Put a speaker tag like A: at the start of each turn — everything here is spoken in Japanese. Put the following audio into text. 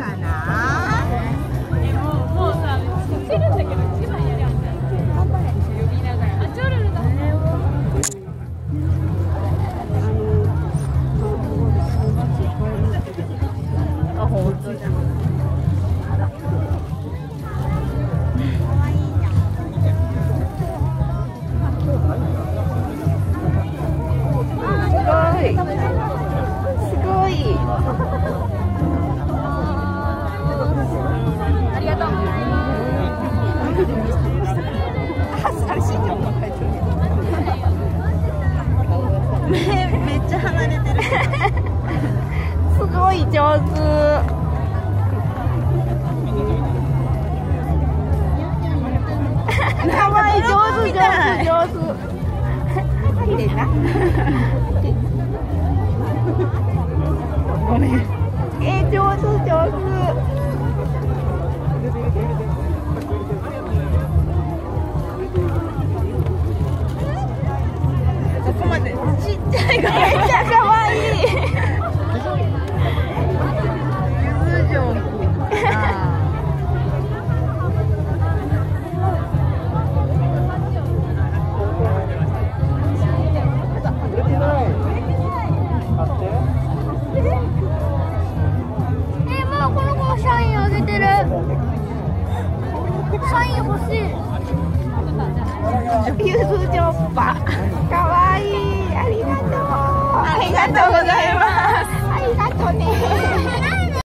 A: かな目めっちゃ離れてるすごい上手。かわいい上手上手上手綺麗なごめん。えー、上手上手
B: 社員欲しい
A: ゆずじょっぱかわいいありがとうありがとうございます。